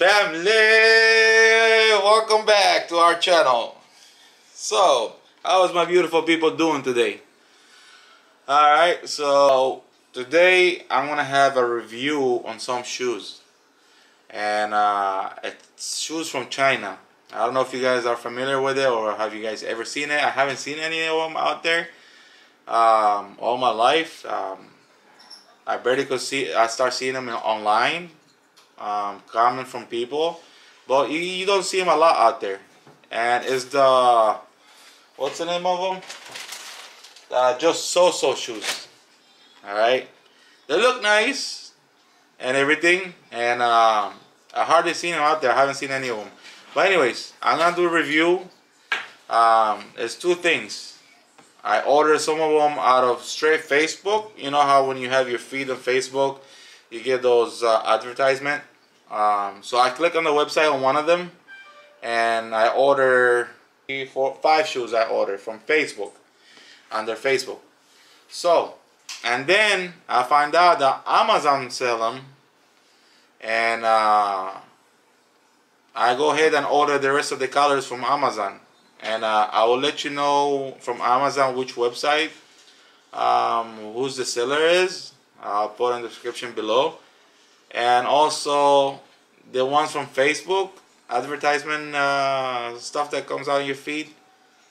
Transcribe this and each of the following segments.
Family! Welcome back to our channel. So, how is my beautiful people doing today? Alright, so today I'm gonna have a review on some shoes. And uh, it's shoes from China. I don't know if you guys are familiar with it or have you guys ever seen it. I haven't seen any of them out there um, all my life. Um, I barely could see. I start seeing them online, um, comment from people, but you, you don't see them a lot out there. And it's the what's the name of them? Uh, just so so shoes. All right, they look nice and everything, and um, I hardly seen them out there. I haven't seen any of them. But anyways, I'm gonna do a review. Um, it's two things. I ordered some of them out of straight Facebook. You know how when you have your feed on Facebook, you get those uh, advertisement. Um, so I click on the website on one of them, and I order three, four, five shoes. I ordered from Facebook, under Facebook. So, and then I find out that Amazon sell them, and uh, I go ahead and order the rest of the colors from Amazon and uh, I will let you know from Amazon which website um, who's the seller is I'll put in the description below and also the ones from Facebook advertisement uh, stuff that comes out in your feed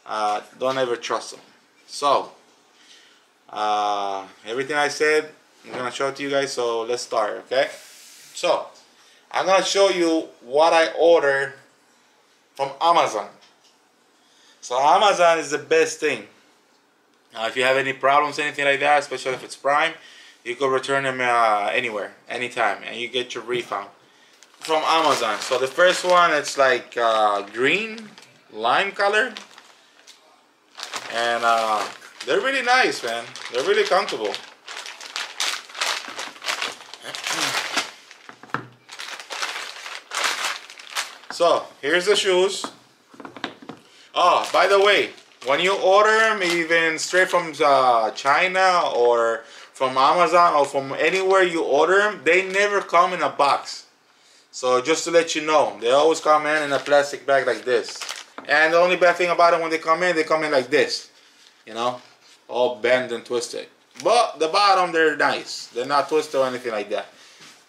uh, don't ever trust them so uh, everything I said I'm gonna show it to you guys so let's start okay? So I'm gonna show you what I ordered from Amazon. So Amazon is the best thing. Uh, if you have any problems, anything like that, especially if it's Prime, you can return them uh, anywhere, anytime, and you get your refund from Amazon. So the first one, it's like uh, green, lime color, and uh, they're really nice, man. They're really comfortable. So here's the shoes. Oh, by the way, when you order them, even straight from uh, China or from Amazon or from anywhere you order them, they never come in a box. So just to let you know, they always come in in a plastic bag like this. And the only bad thing about them when they come in, they come in like this. You know, all bent and twisted. But the bottom, they're nice. They're not twisted or anything like that.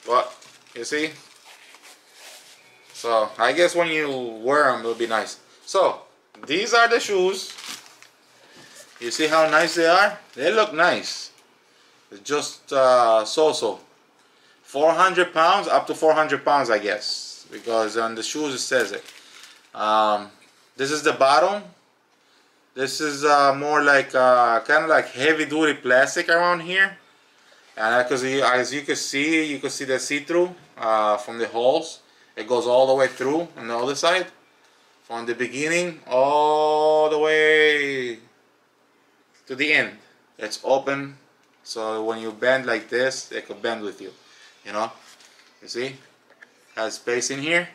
But, you see? So, I guess when you wear them, it'll be nice. So, these are the shoes you see how nice they are they look nice it's just uh, so-so. 400 pounds up to 400 pounds I guess because on the shoes it says it. Um, this is the bottom. This is uh, more like uh, kind of like heavy duty plastic around here. And because as you can see you can see the see-through uh, from the holes. It goes all the way through on the other side. From the beginning all the way to the end. It's open so when you bend like this, it could bend with you. You know? You see? Has space in here.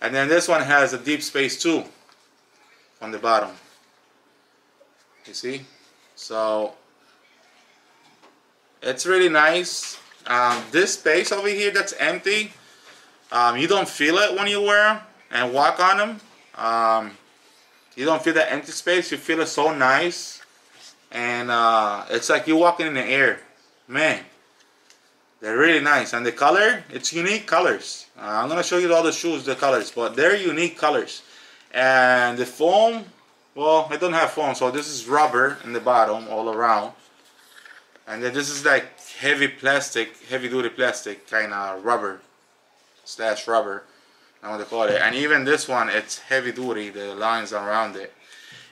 And then this one has a deep space too on the bottom. You see? So it's really nice. Um, this space over here that's empty, um, you don't feel it when you wear them and walk on them um, you don't feel that empty space. You feel it so nice. And uh, it's like you're walking in the air. Man, they're really nice. And the color, it's unique colors. Uh, I'm going to show you all the shoes, the colors. But they're unique colors. And the foam, well, it don't have foam. So this is rubber in the bottom all around. And then this is like heavy plastic, heavy duty plastic kind of rubber slash rubber I want to call it. And even this one, it's heavy duty, the lines around it.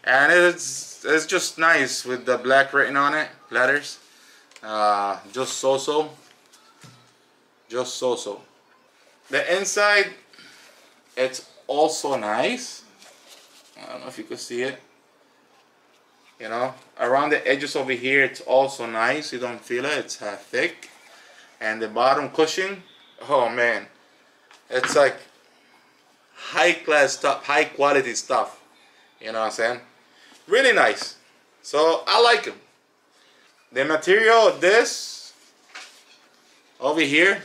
And it's it's just nice with the black written on it, letters. Uh, just so-so. Just so-so. The inside, it's also nice. I don't know if you can see it. You know, around the edges over here, it's also nice. You don't feel it. It's uh, thick. And the bottom cushion, oh man. It's like high class stuff, high quality stuff. You know what I'm saying? Really nice. So I like them. The material of this over here,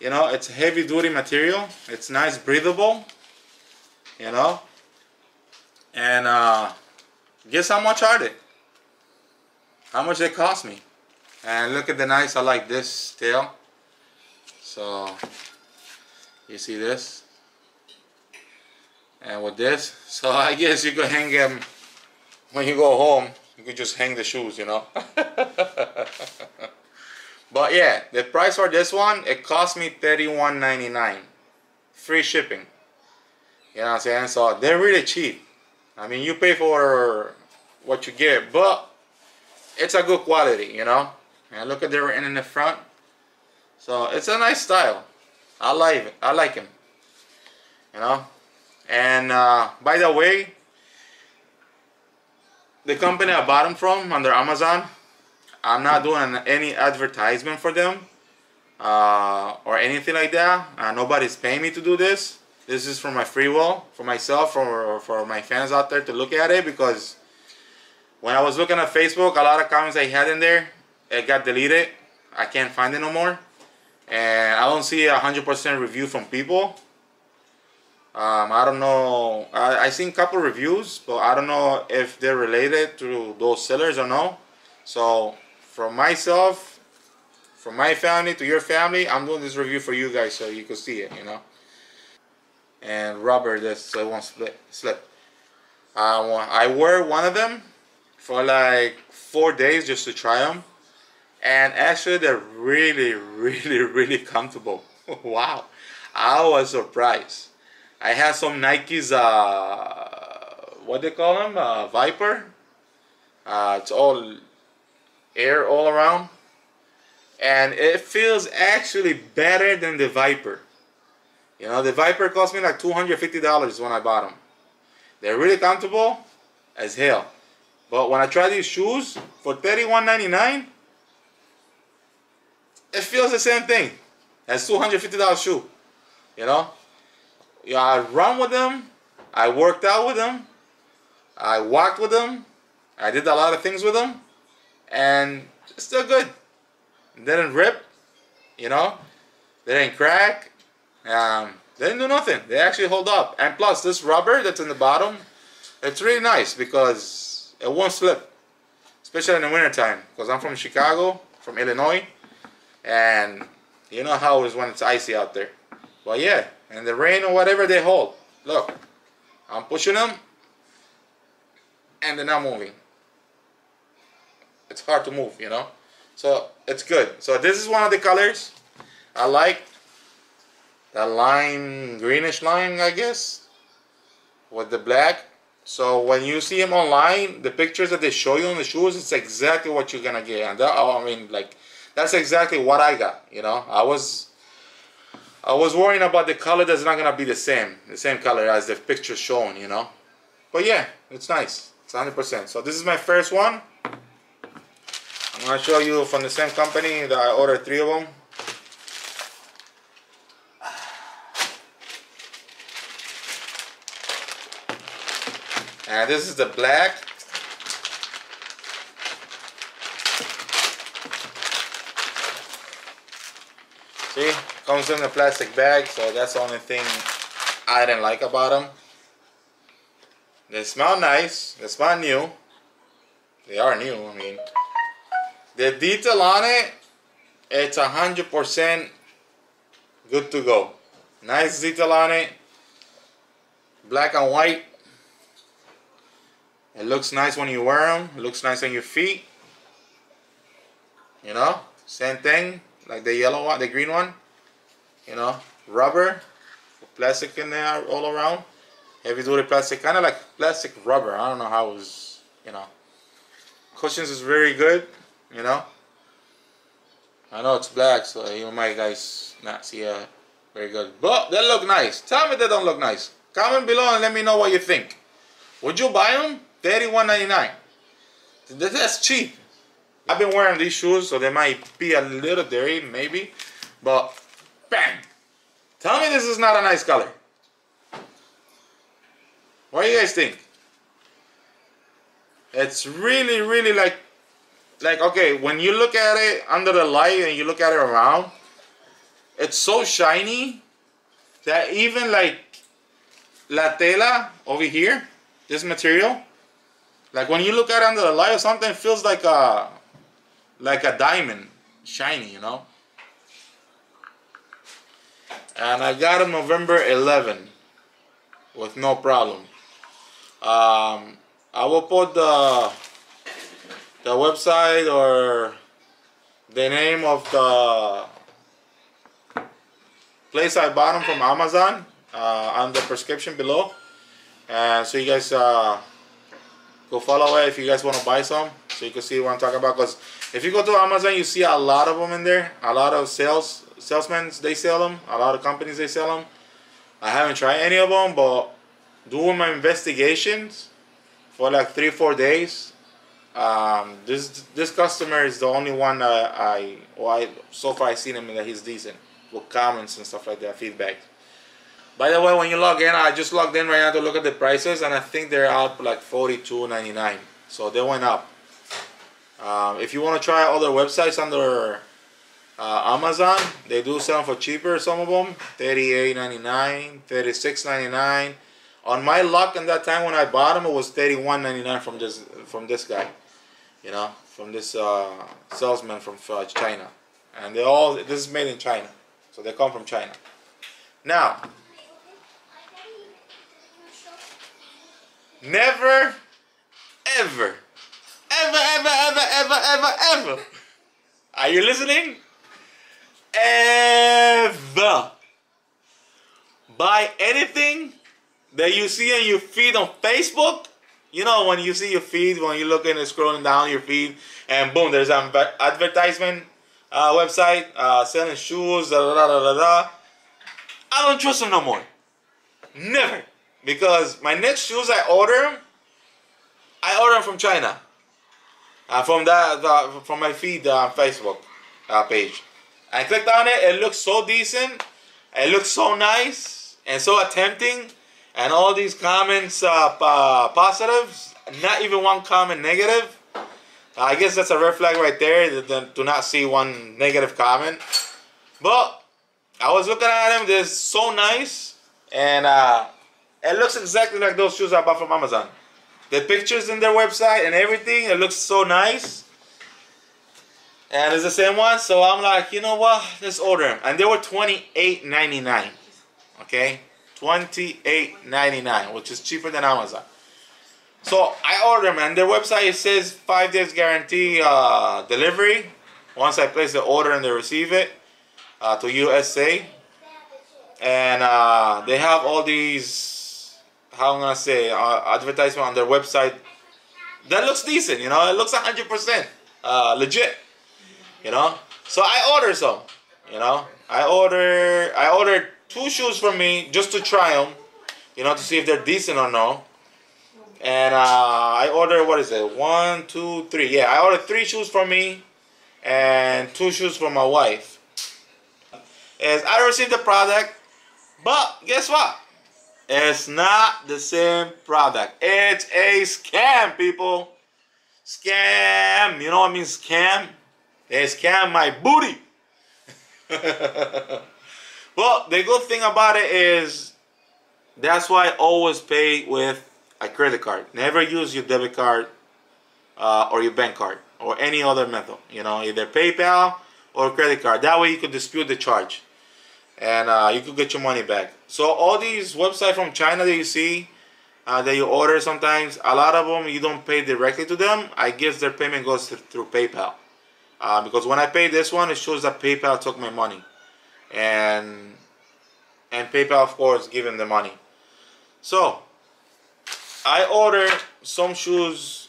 You know, it's heavy duty material. It's nice, breathable. You know, and uh, guess how much are they? How much they cost me? And look at the nice. I like this tail. So you see this, and with this, so I guess you could hang them when you go home. You could just hang the shoes, you know. but yeah, the price for this one it cost me $31.99, free shipping. You know what I'm saying? So they're really cheap. I mean, you pay for what you get, but it's a good quality, you know. And look at the written in the front. So it's a nice style. I like it. I like him. You know. And uh, by the way, the company I bought them from under Amazon, I'm not doing any advertisement for them uh, or anything like that. Uh, nobody's paying me to do this. This is for my free will, for myself, for for my fans out there to look at it because when I was looking at Facebook, a lot of comments I had in there, it got deleted. I can't find it no more. And I don't see a 100% review from people. Um, I don't know. I, I seen a couple reviews, but I don't know if they're related to those sellers or no. So, from myself, from my family to your family, I'm doing this review for you guys so you can see it, you know. And rubber, this so it won't split, slip. I, I wear one of them for like four days just to try them and actually they're really really really comfortable wow I was surprised I have some Nikes uh, what they call them? Uh, Viper. Uh, it's all air all around. And it feels actually better than the Viper. You know the Viper cost me like $250 when I bought them they're really comfortable as hell. But when I try these shoes for $31.99, it feels the same thing as $250 shoe. You know? Yeah, I run with them. I worked out with them. I walked with them. I did a lot of things with them. And it's still good. Didn't rip. You know? They didn't crack. Um, they didn't do nothing. They actually hold up. And plus, this rubber that's in the bottom, it's really nice because it won't slip, especially in the wintertime because I'm from Chicago, from Illinois, and you know how it is when it's icy out there. But yeah, and the rain or whatever they hold. Look, I'm pushing them and they're not moving. It's hard to move, you know? So it's good. So this is one of the colors I like. The lime, greenish lime, I guess, with the black. So when you see them online, the pictures that they show you on the shoes, it's exactly what you're gonna get. And that, I mean, like, that's exactly what I got. You know, I was, I was worrying about the color that's not gonna be the same, the same color as the picture shown. You know, but yeah, it's nice. It's 100%. So this is my first one. I'm gonna show you from the same company that I ordered three of them. And this is the black. See, comes in a plastic bag, so that's the only thing I didn't like about them. They smell nice, they smell new. They are new, I mean. The detail on it, it's a hundred percent good to go. Nice detail on it. Black and white. It looks nice when you wear them. It looks nice on your feet. You know, same thing like the yellow one, the green one. You know, rubber, plastic in there all around. Heavy duty plastic, kind of like plastic rubber. I don't know how it was, you know. Cushions is very good, you know. I know it's black, so you might guys not see it very good. But they look nice. Tell me they don't look nice. Comment below and let me know what you think. Would you buy them? $31.99. That's cheap. I've been wearing these shoes, so they might be a little dirty, maybe. But, bang! Tell me this is not a nice color. What do you guys think? It's really, really like, like, okay, when you look at it under the light and you look at it around, it's so shiny that even like la tela over here, this material, like when you look at it under the light or something, feels like a like a diamond, shiny, you know. And I got them November 11 with no problem. Um, I will put the the website or the name of the place I bought them from Amazon uh, on the prescription below. And so you guys uh, go follow it if you guys want to buy some so you can see what I'm talking about. Because if you go to Amazon, you see a lot of them in there. A lot of sales salesmen, they sell them. A lot of companies, they sell them. I haven't tried any of them, but doing my investigations for like three, four days, um, this this customer is the only one that I, well, I so far I seen him that he's decent with comments and stuff like that, feedback. By the way, when you log in, I just logged in right now to look at the prices, and I think they're up like forty-two ninety-nine. So they went up. Um, if you want to try other websites under uh, Amazon, they do sell for cheaper, some of them, $38.99, $36.99. On my luck, in that time when I bought them, it was $31.99 from this, from this guy, you know, from this uh, salesman from uh, China. And they all, this is made in China, so they come from China. Now, never, ever, ever, ever, ever, ever, ever, ever. Are you listening? Ever buy anything that you see on your feed on Facebook you know when you see your feed, when you're looking and scrolling down your feed, and boom, there's an advertisement uh, website uh, selling shoes, da, da, da, da. I don't trust them no more. Never. Because my next shoes I order, I order from China. Uh, from that, uh, from my feed on Facebook uh, page. I clicked on it. It looks so decent. It looks so nice and so tempting and all these comments uh, positives, not even one comment negative. I guess that's a red flag right there. Do not see one negative comment. But I was looking at them. They're so nice, and uh, it looks exactly like those shoes I bought from Amazon. The pictures in their website and everything. It looks so nice. And it's the same one, so I'm like, you know what? Let's order them. And they were $28.99. Okay? $28.99, which is cheaper than Amazon. So I order them, and their website it says five days guarantee uh, delivery. Once I place the order and they receive it uh, to USA, and uh, they have all these how I'm gonna say uh, advertisement on their website that looks decent. You know, it looks hundred percent uh, legit. You know, so I order some. You know, I order I ordered two shoes for me just to try them, you know, to see if they're decent or no. And uh, I ordered, what is it, one, two, three. Yeah, I ordered three shoes for me and two shoes for my wife. As I received the product, but guess what? It's not the same product. It's a scam, people. Scam. You know what I mean, scam? They scam my booty. Well, the good thing about it is that's why I always pay with a credit card. Never use your debit card uh, or your bank card or any other method. You know, either PayPal or credit card. That way you could dispute the charge and uh, you could get your money back. So all these websites from China that you see uh, that you order sometimes, a lot of them you don't pay directly to them. I guess their payment goes through PayPal. Uh, because when I pay this one, it shows that PayPal took my money and and PayPal of course him the money. So I ordered some shoes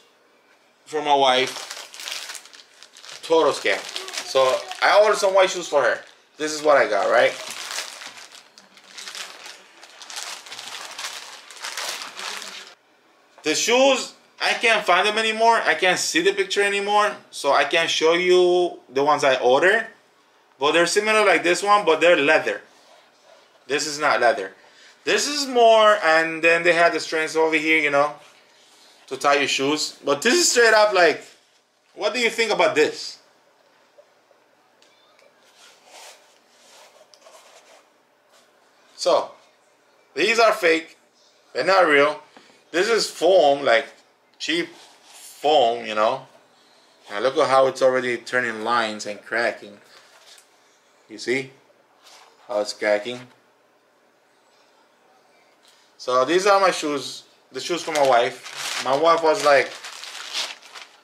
for my wife. Total scam. So I ordered some white shoes for her. This is what I got, right? The shoes, I can't find them anymore. I can't see the picture anymore. So I can't show you the ones I ordered. But they're similar like this one, but they're leather. This is not leather. This is more, and then they have the strings over here, you know, to tie your shoes. But this is straight up like, what do you think about this? So, these are fake. They're not real. This is foam, like cheap foam, you know. And look at how it's already turning lines and cracking. You see how it's cracking? So these are my shoes, the shoes for my wife. My wife was like,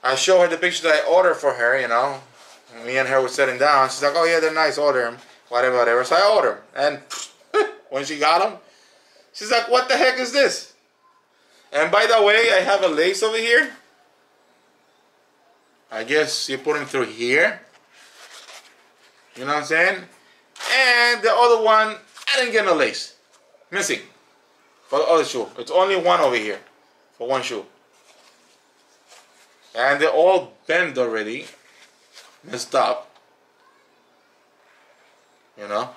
I show her the picture that I ordered for her, you know. Me and her were sitting down. She's like, oh yeah, they're nice, order them. Whatever, whatever. So I ordered them. And when she got them, she's like, what the heck is this? And by the way, I have a lace over here. I guess you put them through here. You know what I'm saying? And the other one, I didn't get no lace. Missing. For the other shoe. It's only one over here. For one shoe. And they're all bent already. Messed up. You know?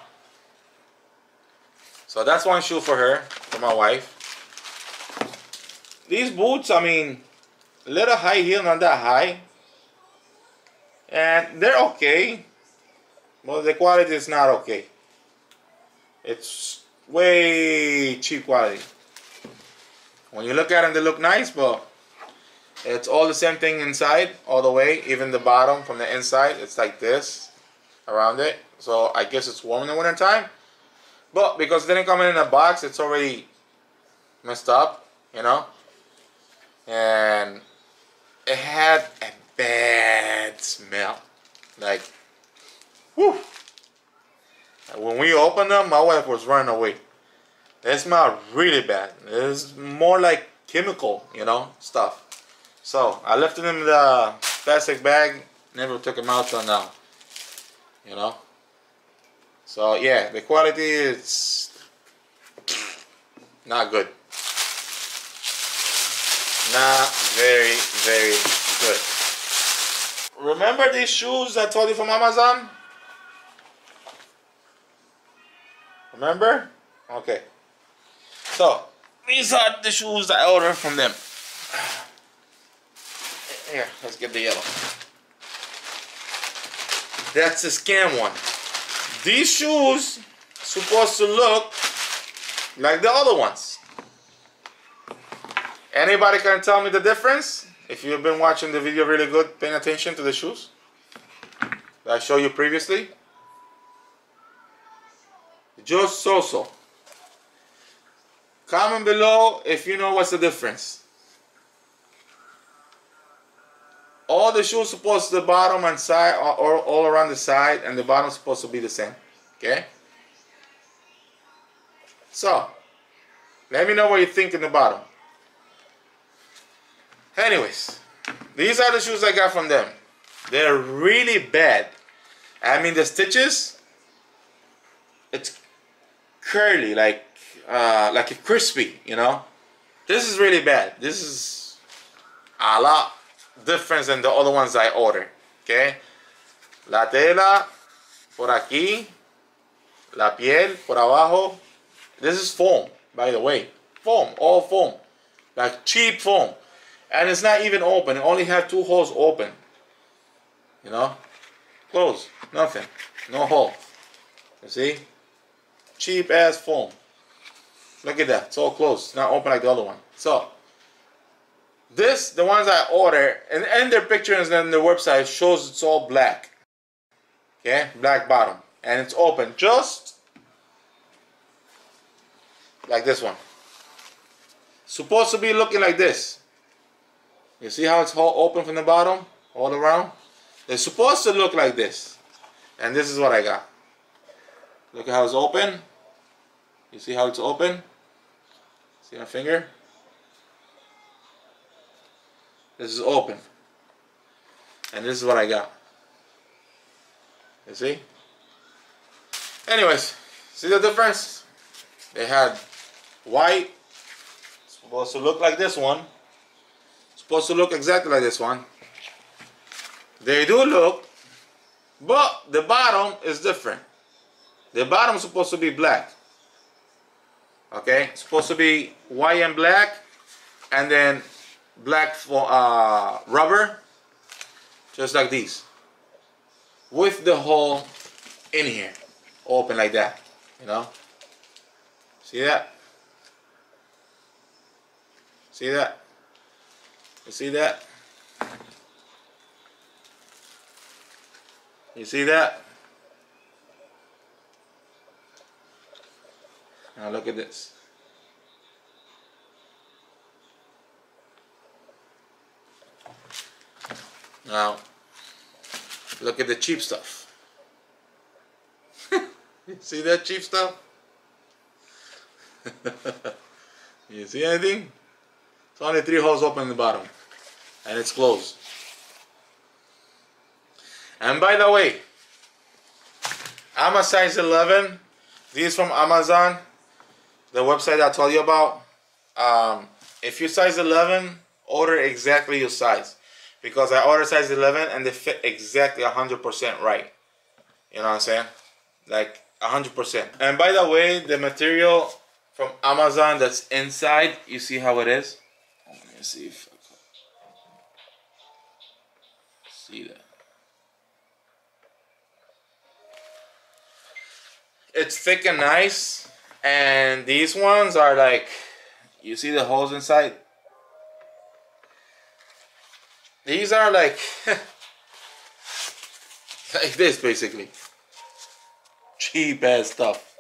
So that's one shoe for her, for my wife. These boots, I mean, a little high heel, not that high. And they're okay. But the quality is not okay. It's way cheap quality. When you look at them, they look nice, but it's all the same thing inside, all the way, even the bottom from the inside. It's like this around it. So I guess it's warm in the winter time. But because it didn't come in a box, it's already messed up, you know. And it had a bad smell. Like, whew. When we opened them, my wife was running away. They smell really bad. It's more like chemical, you know, stuff. So I left them in the plastic bag. Never took them out till now. You know. So yeah, the quality is not good. Not very, very good. Remember these shoes I told you from Amazon? Remember? Okay. So, these are the shoes I ordered from them. Here, let's get the yellow. That's the scam one. These shoes supposed to look like the other ones. Anybody can tell me the difference? If you've been watching the video really good, paying attention to the shoes that I showed you previously. Just so-so. Comment below if you know what's the difference. all the shoes supposed to the bottom and side or all around the side and the bottom supposed to be the same okay so let me know what you think in the bottom anyways these are the shoes I got from them they're really bad I mean the stitches it's curly like uh, like a crispy you know this is really bad this is a lot different than the other ones I ordered. Okay? La tela por aquí, la piel por abajo. This is foam, by the way. Foam, all foam. Like cheap foam. And it's not even open. It only have two holes open. You know? Close. Nothing. No hole. You see? Cheap ass foam. Look at that. It's all closed. It's not open like the other one. So, this, the ones I order, and, and their pictures and their website shows it's all black. Okay, black bottom. And it's open just like this one. Supposed to be looking like this. You see how it's all open from the bottom, all around? They're supposed to look like this. And this is what I got. Look at how it's open. You see how it's open? See my finger? This is open. And this is what I got. You see? Anyways, see the difference? They had white, supposed to look like this one. Supposed to look exactly like this one. They do look, but the bottom is different. The bottom is supposed to be black. Okay, it's supposed to be white and black, and then black for uh, rubber just like these with the hole in here open like that you know See that? See that? You see that? You see that? Now look at this. Now, look at the cheap stuff. you see that cheap stuff? you see anything? It's only three holes open in the bottom. And it's closed. And by the way, I'm a size 11. These from Amazon, the website I told you about. Um, if you size 11, order exactly your size. Because I ordered size 11 and they fit exactly 100% right. You know what I'm saying? Like 100%. And by the way, the material from Amazon that's inside, you see how it is? Me see if see that. It's thick and nice, and these ones are like, you see the holes inside? These are like, like this basically. Cheap ass stuff.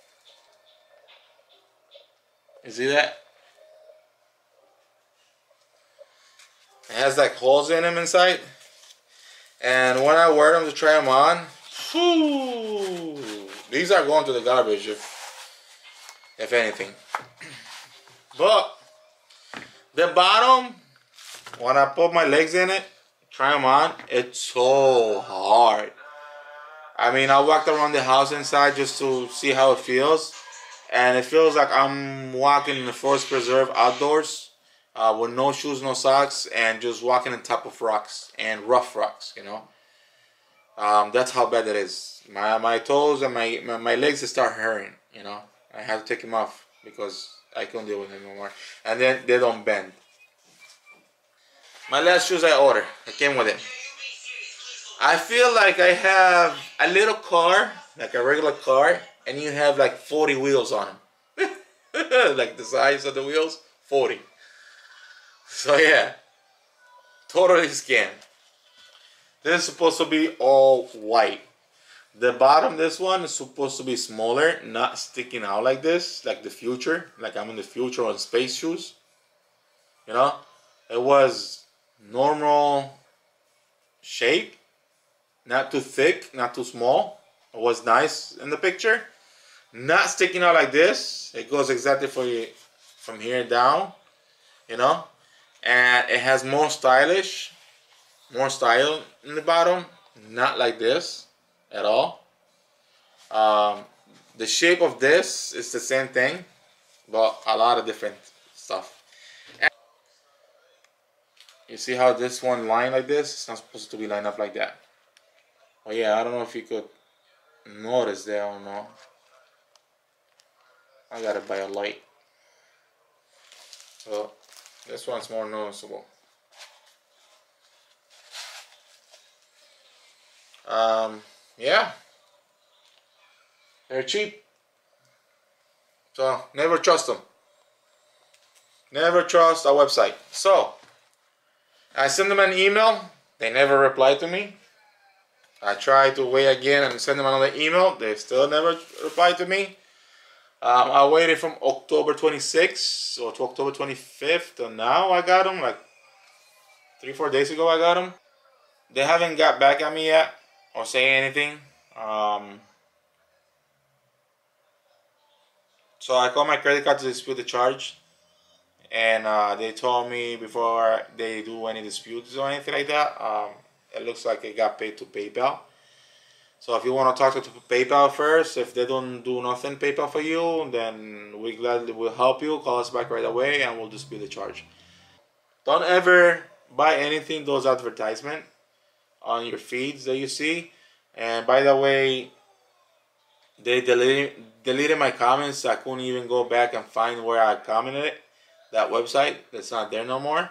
You see that? Has like holes in them inside. And when I wear them to try them on, whew, these are going to the garbage if, if anything. But the bottom, when I put my legs in it, try them on, it's so hard. I mean, I walked around the house inside just to see how it feels and it feels like I'm walking in the forest preserve outdoors uh, with no shoes, no socks, and just walking on top of rocks and rough rocks, you know. Um, that's how bad it is. My my toes and my, my, my legs start hurting, you know. I have to take them off because I can't deal with them anymore. And then they don't bend. My last shoes I ordered, I came with it. I feel like I have a little car, like a regular car, and you have like 40 wheels on them. like the size of the wheels, 40. So yeah, totally scam. This is supposed to be all white. The bottom, this one is supposed to be smaller, not sticking out like this, like the future, like I'm in the future on space shoes. You know, it was normal shape, not too thick, not too small. It was nice in the picture not sticking out like this it goes exactly for you from here down you know and it has more stylish more style in the bottom not like this at all. Um, the shape of this is the same thing but a lot of different stuff. And you see how this one line like this? It's not supposed to be lined up like that. Oh yeah I don't know if you could notice there or not. I gotta buy a light. So this one's more noticeable. Um, yeah, they're cheap. So never trust them. Never trust a website. So I send them an email. They never reply to me. I try to wait again and send them another email. They still never reply to me. Um, I waited from October 26th or to October 25th, and now I got them like three, four days ago. I got them. They haven't got back at me yet or say anything. Um, so I called my credit card to dispute the charge, and uh, they told me before they do any disputes or anything like that, um, it looks like it got paid to PayPal. So if you want to talk to PayPal first, if they don't do nothing PayPal for you, then we gladly will help you. Call us back right away and we'll dispute the charge. Don't ever buy anything those advertisement on your feeds that you see. And by the way, they deleted deleted my comments. I couldn't even go back and find where I commented that website. That's not there no more.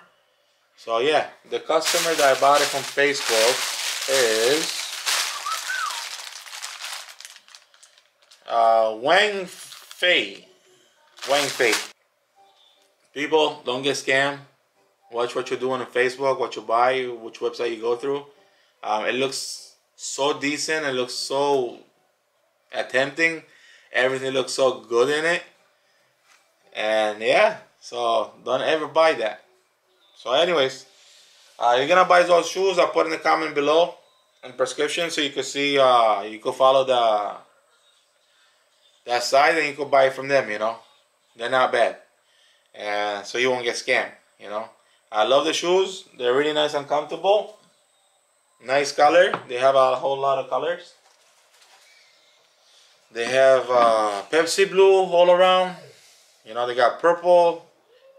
So yeah, the customer that I bought it from Facebook is uh, Wang Fei. Wang Fei. People, don't get scammed. Watch what you're doing on Facebook, what you buy, which website you go through. Um, it looks so decent. It looks so tempting. Everything looks so good in it. And yeah, so don't ever buy that. So anyways, uh, you're gonna buy those shoes. I'll put in the comment below in prescription so you can see, uh, you can follow the that site and you can buy from them, you know. They're not bad. And so you won't get scammed, you know. I love the shoes. They're really nice and comfortable. Nice color. They have a whole lot of colors. They have uh, Pepsi blue all around. You know, they got purple.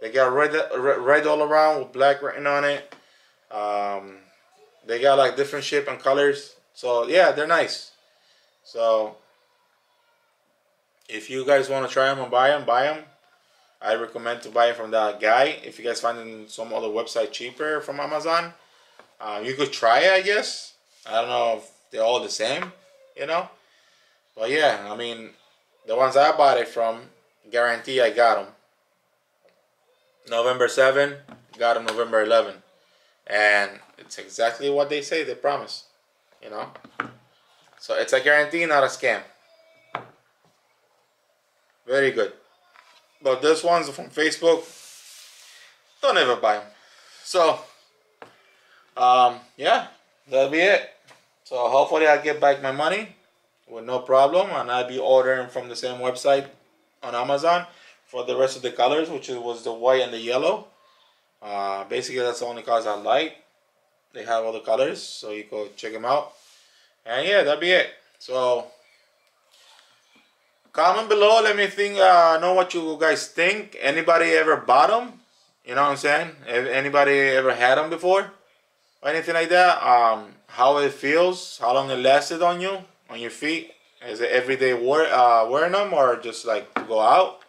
They got red, red all around with black written on it. Um, they got like different shape and colors. So yeah, they're nice. So if you guys want to try them and buy them, buy them. I recommend to buy from that guy. If you guys find some other website cheaper from Amazon, uh, you could try it, I guess. I don't know if they're all the same, you know. But yeah, I mean, the ones I bought it from, guarantee I got them. November 7, got them November 11. And it's exactly what they say, they promise, you know. So it's a guarantee, not a scam. Very good. But this one's from Facebook. Don't ever buy them. So, um, yeah, that'll be it. So hopefully I get back my money with no problem and I'll be ordering from the same website on Amazon for the rest of the colors which was the white and the yellow uh, basically that's the only colors I like they have all the colors so you go check them out and yeah that'll be it so comment below let me think uh, know what you guys think. Anybody ever bought them you know what I'm saying? If anybody ever had them before? Or anything like that? Um, how it feels how long it lasted on you on your feet? Is it everyday wear, uh, wearing them or just like to go out?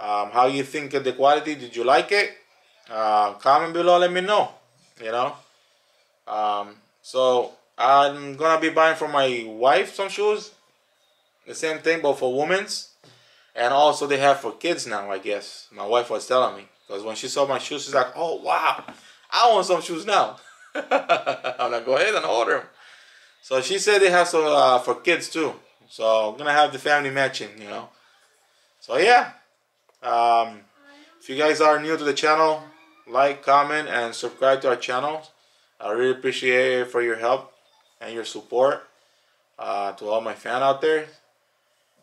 Um, how you think of the quality? Did you like it? Uh, comment below let me know you know? Um, so I'm gonna be buying for my wife some shoes the same thing but for women's and also they have for kids now I guess. My wife was telling me because when she saw my shoes she's like oh wow. I want some shoes now. I'm like go ahead and order them so she said they have some uh, for kids too. So I'm gonna have the family matching you know. So yeah um, if you guys are new to the channel like comment and subscribe to our channel. I really appreciate it for your help and your support uh, to all my fan out there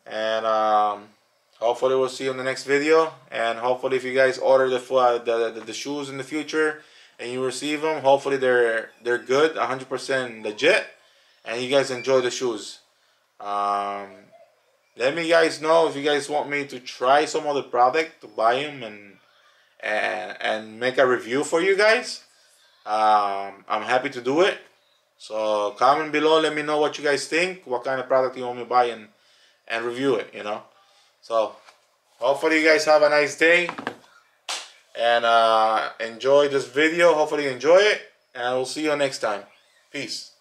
and um, hopefully we'll see you in the next video. And hopefully if you guys order the uh, the, the, the shoes in the future and you receive them hopefully they're they're good 100% legit and you guys enjoy the shoes. Um, let me guys know if you guys want me to try some other product to buy them and and, and make a review for you guys. Um, I'm happy to do it. So comment below let me know what you guys think what kind of product you want me to buy and and review it you know so hopefully you guys have a nice day and uh, enjoy this video hopefully you enjoy it and we'll see you next time peace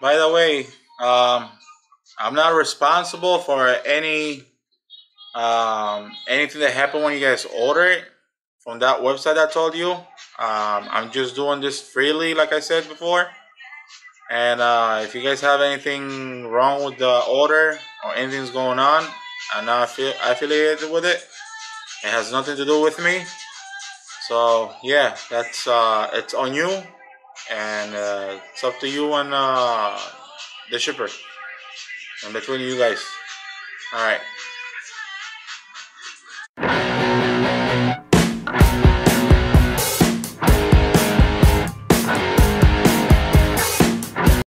by the way um, I'm not responsible for any um, anything that happened when you guys order it from that website I told you. Um, I'm just doing this freely, like I said before. And uh, if you guys have anything wrong with the order or anything's going on, I'm not affiliated with it. It has nothing to do with me. So yeah, that's uh, it's on you, and uh, it's up to you and uh, the shipper, and between you guys. All right.